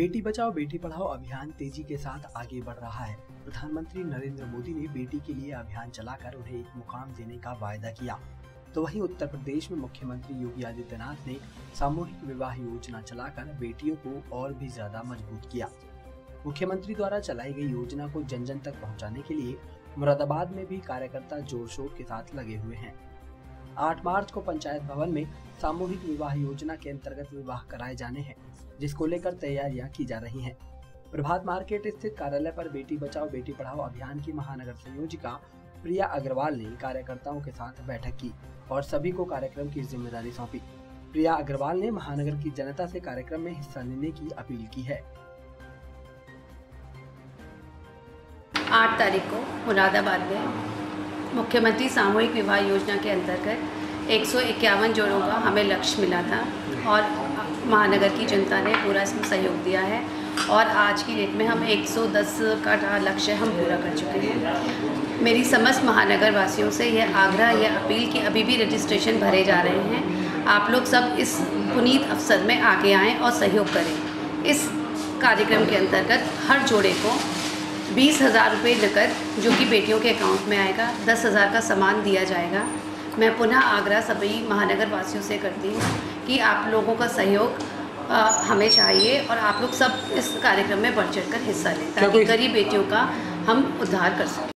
बेटी बचाओ, बेटी पढ़ाओ अभियान तेज़ी के साथ आगे बढ़ रहा है। प्रधानमंत्री नरेंद्र मोदी ने बेटी के लिए अभियान चलाकर उन्हें एक मुकाम देने का वायदा किया। तो वहीं उत्तर प्रदेश में मुख्यमंत्री योगी आदित्यनाथ ने सामूहिक विवाह योजना चलाकर बेटियों को और भी ज़्यादा मज़बूत किया। मुख्यमंत्री द्वारा चलाई गई योजना को जन जन तक पहुँचाने के लिए मुरादाबाद में भी कार्यकर्ता ज़ोर शोर के साथ लगे हुए हैं। 8 मार्च को पंचायत भवन में सामूहिक विवाह योजना के अंतर्गत विवाह कराए जाने हैं, जिसको लेकर तैयारियाँ की जा रही हैं। प्रभात मार्केट स्थित कार्यालय पर बेटी बचाओ, बेटी पढ़ाओ अभियान की महानगर संयोजिका प्रिया अग्रवाल ने कार्यकर्ताओं के साथ बैठक की और सभी को कार्यक्रम की ज़िम्मेदारी सौंपी प्रिया अग्रवाल ने महानगर की जनता से कार्यक्रम में हिस्सा लेने की अपील की है आठ तारीख को मुरादाबाद में मुख्यमंत्री सामूहिक विवाह योजना के अंतर्गत एक सौ इक्यावन जोड़ों का हमें लक्ष्य मिला था और महानगर की जनता ने पूरा इसमें सहयोग दिया है और आज की डेट में हम 110 का लक्ष्य हम पूरा कर चुके हैं। मेरी समस्त महानगर वासियों से यह आग्रह, यह अपील कि अभी भी रजिस्ट्रेशन भरे जा रहे हैं। आप लोग सब इस पुनीत अवसर में आगे आएँ और सहयोग करें। इस कार्यक्रम के अंतर्गत हर जोड़े को बीस हज़ार रुपये नकद जो कि बेटियों के अकाउंट में आएगा दस हज़ार का सामान दिया जाएगा। मैं पुनः आग्रह सभी महानगर वासियों से करती हूँ कि आप लोगों का सहयोग आ, हमें चाहिए और आप लोग सब इस कार्यक्रम में बढ़ चढ़ कर हिस्सा लें ताकि गरीब बेटियों का हम उद्धार कर सकें।